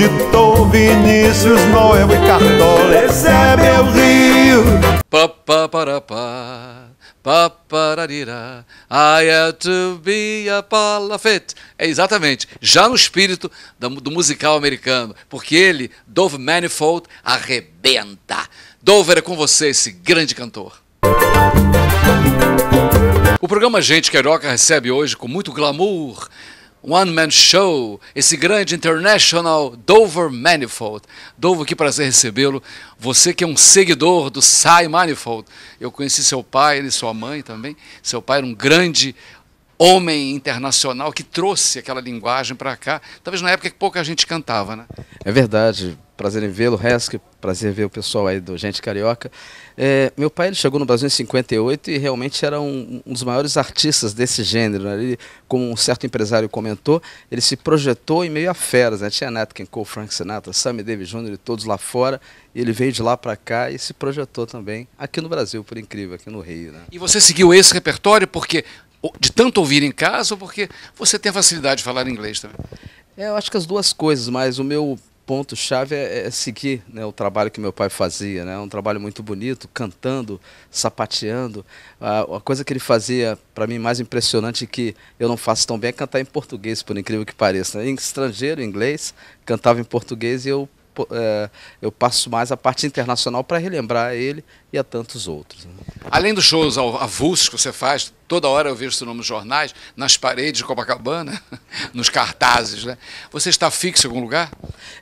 Ditou Vinícius, Noel e Cartola, esse é meu rio. Pa, pa, para, pa. Papararira, I have to be a palafet. É exatamente, já no espírito do, musical americano, porque ele, Dove Manifold, arrebenta. Dover é com você, esse grande cantor. O programa Gente Carioca recebe hoje com muito glamour One Man Show, esse grande international Dover Manifold. Dover, que prazer recebê-lo. Você que é um seguidor do Cy Manifold. Eu conheci seu pai e sua mãe também. Seu pai era um grande homem internacional que trouxe aquela linguagem para cá. Talvez na época que pouca gente cantava, né? É verdade. Prazer em vê-lo, Resk. Prazer ver o pessoal aí do Gente Carioca. É, meu pai ele chegou no Brasil em 58 e realmente era um, um dos maiores artistas desse gênero. Né? Ele, como um certo empresário comentou, ele se projetou em meio a feras. Né? Tinha Nat King Cole, Frank Sinatra, Sammy Davis Jr. e todos lá fora. E ele veio de lá para cá e se projetou também aqui no Brasil, por incrível, aqui no Rio. Né? E você seguiu esse repertório porque de tanto ouvir em casa ou porque você tem a facilidade de falar inglês também? É, eu acho que as duas coisas, mas o meu ponto-chave é, é, seguir né, o trabalho que meu pai fazia. Né, um trabalho muito bonito, cantando, sapateando. A, a coisa que ele fazia, para mim, mais impressionante que eu não faço tão bem é cantar em português, por incrível que pareça. Né? Em estrangeiro, em inglês, cantava em português e eu é, eu passo mais a parte internacional para relembrar ele e a tantos outros. Né? Além dos shows avulsos que você faz, toda hora eu vejo seu nome nos jornais, nas paredes de Copacabana, nos cartazes, né? Você está fixo em algum lugar?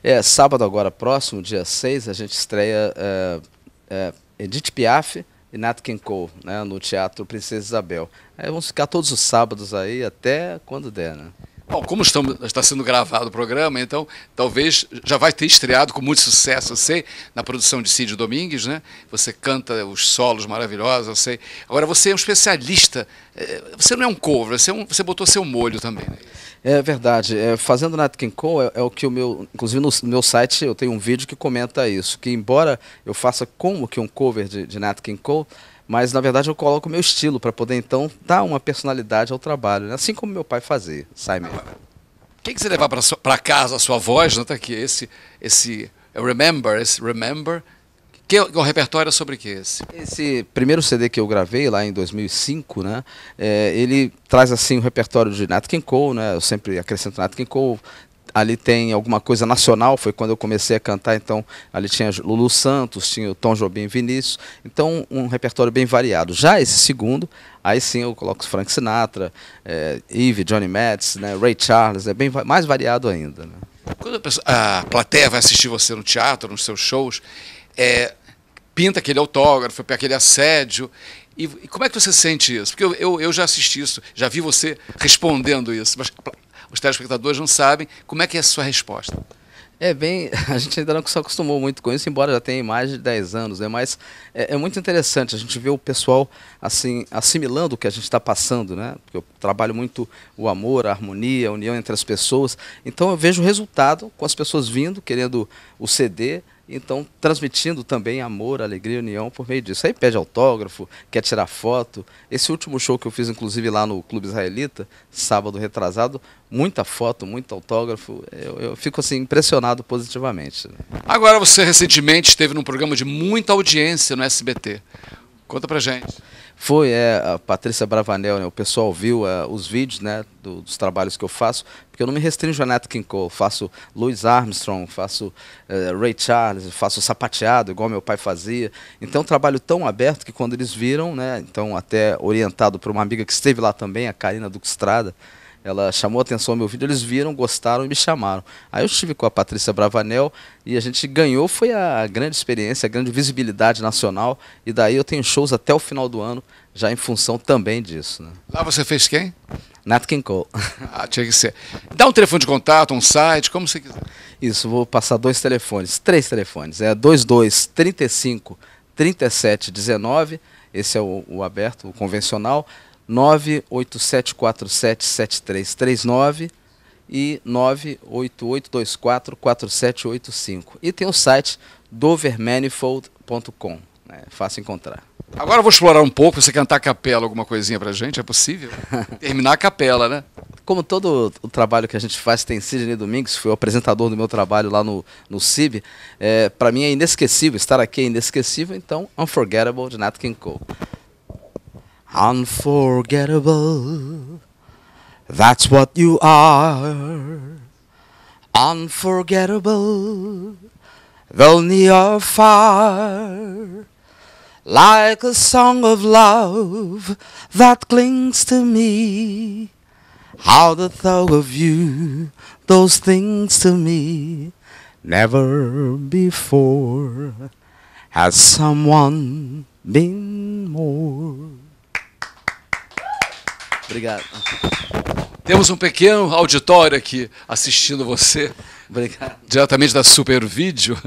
É, sábado agora próximo, dia 6, a gente estreia é, é, Edith Piaf e Nat King Cole, né, no Teatro Princesa Isabel. Aí vamos ficar todos os sábados aí até quando der, né? Bom, como estamos, está sendo gravado o programa, então talvez já vai ter estreado com muito sucesso, eu sei, na produção de Cid Domingues, né? Você canta os solos maravilhosos, eu sei. Agora você é um especialista, é, você não é um cover, você, é um, você botou seu molho também. Né? É verdade. É, fazendo Nat King Cole é, é, o que o meu, inclusive no, no, meu site eu tenho um vídeo que comenta isso, que embora eu faça como que um cover de, de Nat King Cole, mas na verdade eu coloco o meu estilo para poder então dar uma personalidade ao trabalho, né? assim como meu pai fazia, Simon. Quem que você levar para casa a sua voz, né? tá aqui, esse, esse Remember, esse Remember, que, é o repertório é sobre que esse? Esse primeiro CD que eu gravei lá em 2005, né, é, ele traz assim o repertório de Nat King Cole, né, eu sempre acrescento Nat King Cole, ali tem alguma coisa nacional, foi quando eu comecei a cantar, então ali tinha Lulu Santos, tinha o Tom Jobim Vinícius, então um repertório bem variado. Já esse segundo, aí sim eu coloco Frank Sinatra, é, Eve, Johnny Metz, né, Ray Charles, é bem mais variado ainda. Né? Quando a, pessoa, a, plateia vai assistir você no teatro, nos seus shows, é, pinta aquele autógrafo, aquele assédio, e, e, como é que você sente isso? Porque eu, eu, eu já assisti isso, já vi você respondendo isso, mas os telespectadores não sabem como é que é a sua resposta. É bem, a gente ainda não se acostumou muito com isso, embora já tenha mais de 10 anos, né? mas é, é muito interessante a gente ver o pessoal assim assimilando o que a gente está passando, né? Porque eu trabalho muito o amor, a harmonia, a união entre as pessoas. Então eu vejo o resultado com as pessoas vindo, querendo o CD, então transmitindo também amor, alegria, união por meio disso. Aí pede autógrafo, quer tirar foto. Esse último show que eu fiz, inclusive, lá no Clube Israelita, sábado retrasado, muita foto, muito autógrafo. Eu, eu fico assim impressionado positivamente. Agora você recentemente esteve num programa de muita audiência no SBT. Conta pra gente. Foi, é, a Patrícia Bravanel, né, o pessoal viu é, os vídeos né, do, dos trabalhos que eu faço, porque eu não me restringo a Nat King Cole, faço Louis Armstrong, faço é, Ray Charles, faço sapateado, igual meu pai fazia. Então, um trabalho tão aberto que quando eles viram, né, então até orientado por uma amiga que esteve lá também, a Karina Duque Estrada, ela chamou a atenção ao meu vídeo, eles viram, gostaram e me chamaram. Aí eu estive com a Patrícia Bravanel e a gente ganhou, foi a grande experiência, a grande visibilidade nacional. E daí eu tenho shows até o final do ano, já em função também disso. Né? Lá você fez quem? Nat King Cole. Ah, tinha que ser. Dá um telefone de contato, um site, como você quiser. Isso, vou passar dois telefones, três telefones. É 22 35 37 19, esse é o, o aberto, o convencional. 987477339 e 988244785. E tem o site dovermanifold.com. É fácil encontrar. Agora eu vou explorar um pouco, você cantar a capela, alguma coisinha pra gente, é possível? Terminar a capela, né? como todo o trabalho que a gente faz tem Sidney Domingos, foi o apresentador do meu trabalho lá no, no CIB, é, para mim é inesquecível, estar aqui é inesquecível, então Unforgettable de Nat King Cole. Unforgettable, that's what you are. Unforgettable, though near or far. Like a song of love that clings to me. How the thought of you, those things to me. Never before has someone been more. Obrigado. Temos um pequeno auditório aqui assistindo você. Obrigado. Diretamente da Super Vídeo,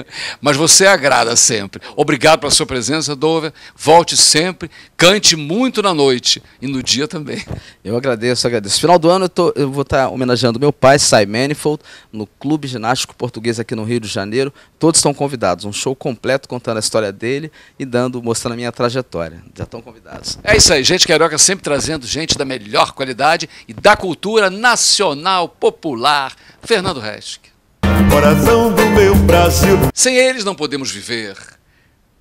mas você agrada sempre. Obrigado pela sua presença, Dover. Volte sempre, cante muito na noite e no dia também. Eu agradeço, agradeço. Final do ano eu, tô, eu vou estar homenageando meu pai, Cy Manifold, no Clube Ginástico Português aqui no Rio de Janeiro. Todos estão convidados. Um show completo contando a história dele e dando, mostrando a minha trajetória. Já estão convidados. É isso aí, gente carioca sempre trazendo gente da melhor qualidade e da cultura nacional, popular. Fernando Resch. Coração do meu Brasil. Sem eles não podemos viver.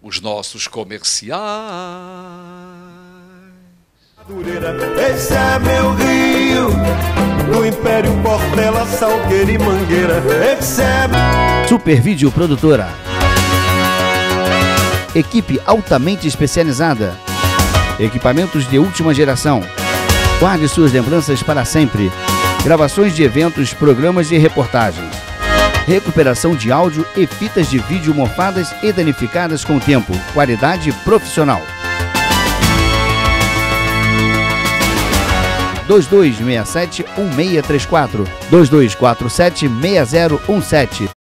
Os nossos comerciais. Esse é meu rio, do Império Portela, Salgueira e Mangueira. Esse é Super Vídeo Produtora. Equipe altamente especializada. Equipamentos de última geração. Guarde suas lembranças para sempre. Gravações de eventos, programas e reportagens. Recuperação de áudio e fitas de vídeo mofadas e danificadas com o tempo. Qualidade profissional. 2267 1634 2247 6017